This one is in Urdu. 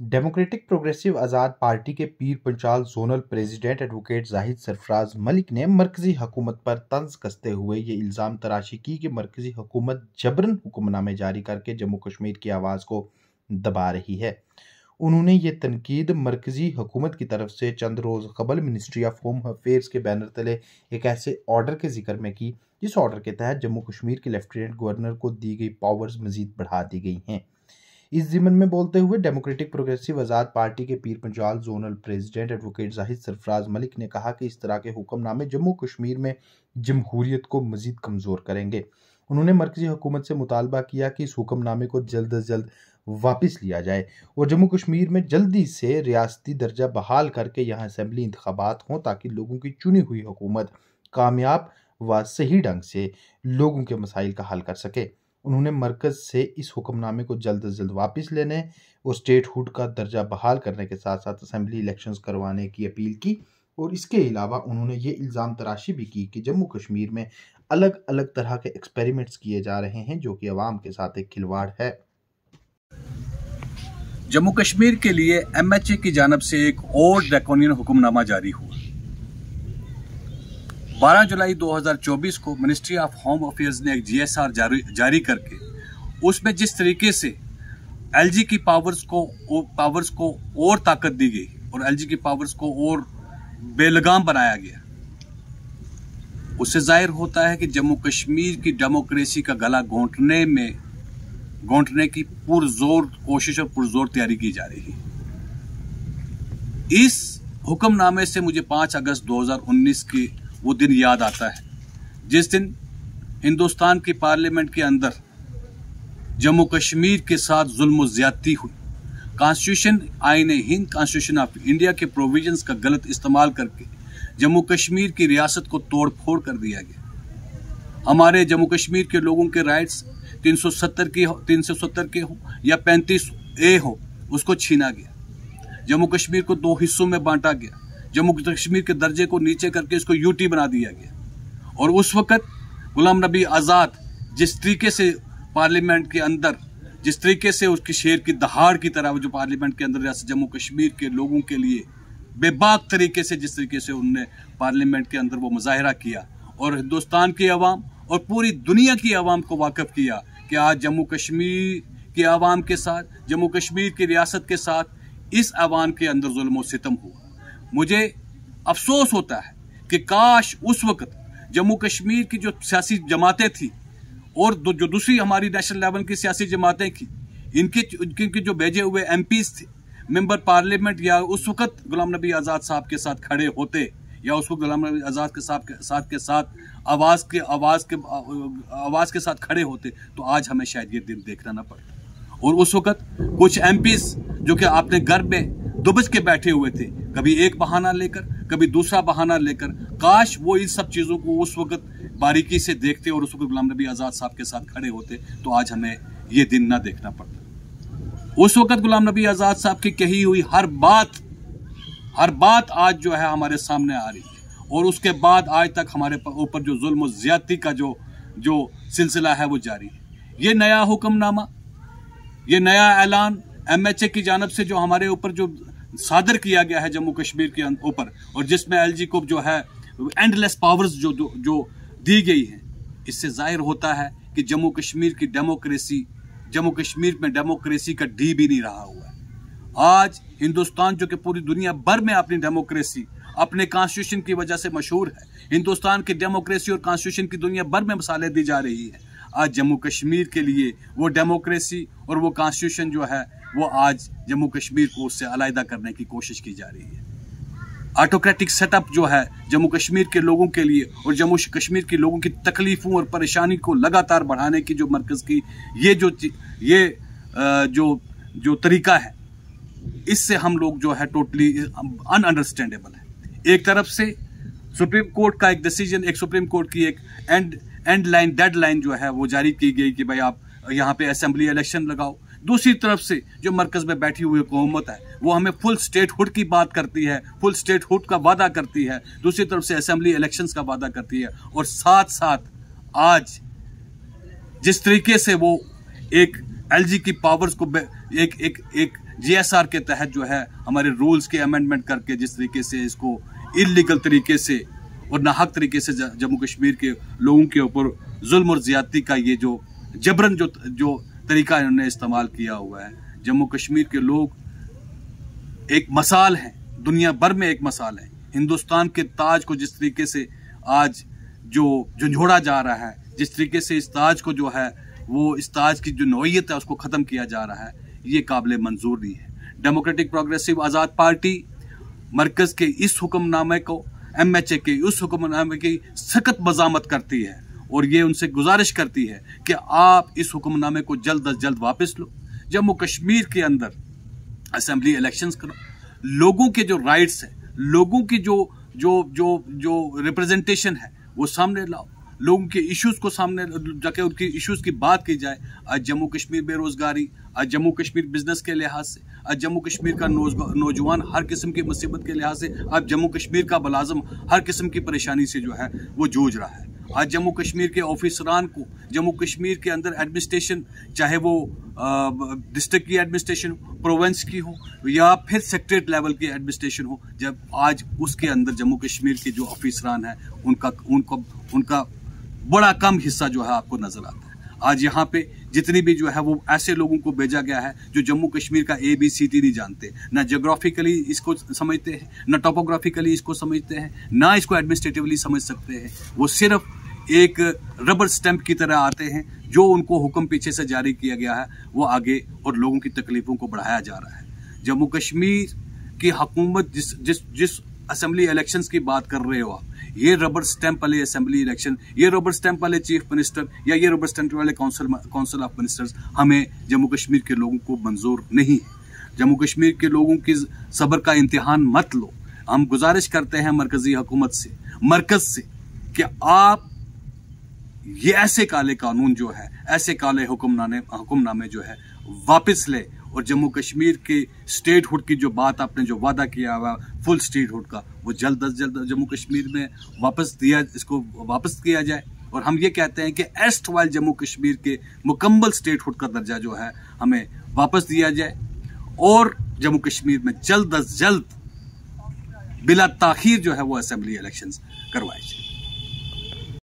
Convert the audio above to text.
ڈیموکریٹک پروگریسو آزاد پارٹی کے Pir Panjal zonal president advocate Zahid Sarfaraz Malik نے مرکزی حکومت پر طنز کستے ہوئے یہ الزام تراشی کی کہ مرکزی حکومت جبرن حکم نامے جاری کر کے جموں کشمیر کی آواز کو دبا رہی ہے۔ انہوں نے یہ تنقید مرکزی حکومت کی طرف سے چند روز قبل منسٹری آف ہوم افیئرز کے بینر تلے ایک ایسے آرڈر کے ذکر میں کی، جس آرڈر کے تحت جموں کشمیر کے لیفٹیننٹ گورنر کو دی گئی پاورز مزید بڑھا دی گئی ہیں۔ اس ضمن میں بولتے ہوئے ڈیموکریٹک پروگریسو آزاد پارٹی کے Pir Panjal zonal president advocate Zahid Sarfaraz Malik نے کہا کہ اس طرح کے حکم نامے جموں کشمیر میں جمہوریت کو مزید کمزور کریں گے۔ انہوں نے مرکزی حکومت سے مطالبہ کیا کہ اس حکم نامے کو جلد از جلد واپس لیا جائے اور جموں کشمیر میں جلدی سے ریاستی درجہ بحال کر کے یہاں اسمبلی انتخابات ہوں تاکہ لوگوں کی چنی ہوئی حکومت کامیاب و صحیح ڈنگ سے لوگوں کے مسائل کا حل کر سکے۔ انہوں نے مرکز سے اس حکم نامے کو جلد از جلد واپس لینے اور اسٹیٹ ہوڈ کا درجہ بحال کرنے کے ساتھ ساتھ اسمبلی الیکشنز کروانے کی اپیل کی اور اس کے علاوہ انہوں نے یہ الزام تراشی بھی کی کہ جموں کشمیر میں الگ الگ طرح کے ایکسپیریمنٹس کیے جا رہے ہیں جو کہ عوام کے ساتھ ایک کھلواڑ ہے۔ جموں کشمیر کے لیے ایم ایچ اے کی جانب سے ایک اور ڈیکونین حکم نامہ جاری ہوا۔ بارہ جولائی دو ہزار چوبیس کو منسٹری آف ہوم افیئرز نے ایک جی ایس آر جاری کر کے اس میں جس طریقے سے ایل جی کی پاورز کو پاورز کو اور طاقت دی گئی اور ایل جی کی پاورز کو اور بے لگام بنایا گیا، اس سے ظاہر ہوتا ہے کہ جموں کشمیر کی ڈیموکریسی کا گلا گھونٹنے میں گھونٹنے کی پرزور کوشش اور پرزور تیاری کی جا رہی ہے۔ اس حکم نامے سے مجھے پانچ اگست دو ہزار انیس کی وہ دن یاد آتا ہے۔ جس دن ہندوستان کی پارلیمنٹ کے اندر جموں کشمیر کے ساتھ ظلم و زیادتی ہوئی۔ کانسٹیٹیوشن آئین ہند کانسٹیٹیوشن آف انڈیا کے پروویژنز کا غلط استعمال کر کے جموں کشمیر کی ریاست کو توڑ پھوڑ کر دیا گیا۔ ہمارے جموں کشمیر کے لوگوں کے رائٹس تین سو ستر کی تین سو ستر کے ہوں یا پینتیس اے ہو، اس کو چھینا گیا۔ جموں کشمیر کو دو حصوں میں بانٹا گیا۔ جموں کشمیر کے درجے کو نیچے کر کے اس کو یو ٹی بنا دیا گیا۔ اور اس وقت غلام نبی آزاد جس طریقے سے پارلیمنٹ کے اندر، جس طریقے سے اس کی شیر کی دہاڑ کی طرح جو پارلیمنٹ کے اندر ریاست جموں کشمیر کے لوگوں کے لیے بے باک طریقے سے جس طریقے سے انہوں نے پارلیمنٹ کے اندر وہ مظاہرہ کیا اور ہندوستان کی عوام اور پوری دنیا کی عوام کو واقف کیا کہ آج جموں کشمیر کے عوام کے ساتھ، جموں کشمیر کی ریاست کے ساتھ اس عوام کے اندر ظلم و ستم ہوا۔ مجھے افسوس ہوتا ہے کہ کاش اس وقت جموں کشمیر کی جو سیاسی جماعتیں تھیں اور جو دوسری ہماری نیشنل لیول کی سیاسی جماعتیں کی ان کے ان کے جو بھیجے ہوئے ایم پیز تھے، ممبر پارلیمنٹ یا اس وقت غلام نبی آزاد صاحب کے ساتھ کھڑے ہوتے، یا اس وقت غلام نبی آزاد کے ساتھ کے ساتھ آواز کے آواز کے آواز کے ساتھ کھڑے ہوتے، تو آج ہمیں شاید یہ دن دیکھنا نہ پڑتا۔ اور اس وقت کچھ ایم پیز جو کہ اپنے گھر میں دبج کے بیٹھے ہوئے تھے، کبھی ایک بہانہ لے کر، کبھی دوسرا بہانہ لے کر۔ کاش وہ ان سب چیزوں کو اس وقت باریکی سے دیکھتے اور اس وقت غلام نبی آزاد صاحب کے ساتھ کھڑے ہوتے، تو آج ہمیں یہ دن نہ دیکھنا پڑتا۔ اس وقت غلام نبی آزاد صاحب کی کہی ہوئی ہر بات ہر بات آج جو ہے ہمارے سامنے آ رہی ہے۔ اور اس کے بعد آج تک ہمارے اوپر جو ظلم و زیادتی کا جو جو سلسلہ ہے وہ جاری ہے۔ یہ نیا حکم نامہ یہ نیا اعلان ایم ایچ اے کی جانب سے جو ہمارے اوپر جو صادر کیا گیا ہے جموں کشمیر کے اوپر اور جس میں ایل جی کو جو ہے اینڈ لیس پاورز جو جو دی گئی ہیں، اس سے ظاہر ہوتا ہے کہ جموں کشمیر کی ڈیموکریسی جموں کشمیر میں ڈیموکریسی کا ڈی بھی نہیں رہا ہوا ہے۔ آج ہندوستان جو کہ پوری دنیا بھر میں اپنی ڈیموکریسی اپنے کانسٹیٹیوشن کی وجہ سے مشہور ہے، ہندوستان کی ڈیموکریسی اور کانسٹیٹیوشن کی دنیا بھر میں مسالے دی جا رہی ہے آج جموں کشمیر کے لیے وہ ڈیموکریسی اور وہ کانسٹیٹیوشن جو ہے وہ آج جموں کشمیر کو اس سے علیحدہ کرنے کی کوشش کی جا رہی ہے۔ آٹوکریٹک سیٹ اپ جو ہے جموں کشمیر کے لوگوں کے لیے اور جموں کشمیر کے لوگوں کی تکلیفوں اور پریشانی کو لگاتار بڑھانے کی جو مرکز کی یہ جو یہ جو جو طریقہ ہے، اس سے ہم لوگ جو ہے ٹوٹلی ان انڈرسٹینڈیبل ہے ایک طرف سے سپریم کورٹ کا ایک ڈیسیجن ایک سپریم کورٹ کی ایک and and line deadline جو ہے وہ جاری کی گئی کہ بھائی آپ یہاں پہ اسمبلی الیکشن لگاؤ۔ دوسری طرف سے جو مرکز میں بیٹھی ہوئی حکومت ہے، وہ ہمیں فل سٹیٹ ہوڈ کی بات کرتی ہے فل سٹیٹ ہوڈ کا وعدہ کرتی ہے۔ دوسری طرف سے اسمبلی الیکشنز کا وعدہ کرتی ہے۔ اور ساتھ ساتھ آج جس طریقے سے وہ ایک ایل جی کی پاورز کو ایک ایک ایک جی ایس آر کے تحت جو ہے ہمارے رولز کے امینڈمنٹ کر کے جس طریقے سے اس کو انلیگل طریقے سے اور ناحق طریقے سے جموں کشمیر کے لوگوں کے اوپر ظلم اور زیادتی کا یہ جو جبرن جو جو طریقہ انہوں نے استعمال کیا ہوا ہے۔ جموں کشمیر کے لوگ ایک مثال ہیں، دنیا بھر میں ایک مثال ہے ہندوستان کے تاج کو جس طریقے سے آج جو جھنجھوڑا جا رہا ہے، جس طریقے سے اس تاج کو جو ہے، وہ اس تاج کی جو نوعیت ہے، اس کو ختم کیا جا رہا ہے، یہ قابل منظور نہیں ہے۔ ڈیموکریٹک پروگریسو آزاد پارٹی مرکز کے اس حکم نامے کو ایم ایچ اے کے اس حکم نامے کی سخت مزامت کرتی ہے اور یہ ان سے گزارش کرتی ہے کہ آپ اس حکم نامے کو جلد از جلد واپس لو۔ جموں کشمیر کے اندر اسمبلی الیکشنز کرو۔ لوگوں کے جو رائٹس ہیں، لوگوں کی جو جو جو جو ریپرزنٹیشن ہے، وہ سامنے لاؤ۔ لوگوں کے ایشوز کو سامنے جا کے ان کی ایشوز کی بات کی جائے۔ آج جموں کشمیر بے روزگاری، آج جموں کشمیر بزنس کے لحاظ سے، آج جموں کشمیر کا نوجوان ہر قسم کی مصیبت کے لحاظ سے آج جموں کشمیر کا بلازم ہر قسم کی پریشانی سے جو ہے، وہ جوجھ رہا ہے۔ آج جموں کشمیر کے آفیسران کو، جموں کشمیر کے اندر ایڈمنسٹریشن چاہے وہ ڈسٹرکٹ کی ایڈمنسٹریشن پروونس کی ہو، یا پھر سیکٹریٹ لیول کی ایڈمنسٹریشن ہو، جب آج اس کے اندر جموں کشمیر کے جو آفیسران ہیں، ان کا، ان کو، ان کا بڑا کم حصہ جو ہے آپ کو نظر آتا ہے۔ آج یہاں پہ جتنی بھی جو ہے وہ ایسے لوگوں کو بھیجا گیا ہے جو جموں کشمیر کا اے بی سی ٹی نہیں جانتے۔ نہ جغرافیکلی اس کو سمجھتے ہیں، نہ ٹاپوگرافیکلی اس کو سمجھتے ہیں، نہ اس کو ایڈمنسٹریٹولی سمجھ سکتے ہیں۔ وہ صرف ایک ربر سٹیمپ کی طرح آتے ہیں، جو ان کو حکم پیچھے سے جاری کیا گیا ہے، وہ آگے اور لوگوں کی تکلیفوں کو بڑھایا جا رہا ہے۔ جموں کشمیر کی حکومت جس جس جس اسمبلی الیکشنز کی بات کر رہے ہو آپ۔ یہ ربر سٹیمپ والے اسمبلی الیکشن یہ ربر سٹیمپ والے چیف منسٹر یا یہ ربر سٹیمپ والے کونسل آف منسٹرز ہمیں جموں کشمیر کے لوگوں کو منظور نہیں۔ ہے جموں کشمیر کے لوگوں کی صبر کا امتحان مت لو۔ ہم گزارش کرتے ہیں مرکزی حکومت سے، مرکز سے کہ آپ یہ ایسے کالے قانون جو ہے، ایسے کالے حکم حکم نامے جو ہے، واپس لے۔ اور جموں کشمیر کے اسٹیٹ ہوڈ کی جو بات آپ نے جو وعدہ کیا ہوا فل اسٹیٹ ہوڈ کا، وہ جلد از جلد جموں کشمیر میں واپس دیا، اس کو واپس کیا جائے۔ اور ہم یہ کہتے ہیں کہ ایسٹ وائل جموں کشمیر کے مکمل اسٹیٹ ہوڈ کا درجہ جو ہے، ہمیں واپس دیا جائے۔ اور جموں کشمیر میں جلد از جلد بلا تاخیر جو ہے، وہ اسمبلی الیکشنز کروائے جائے۔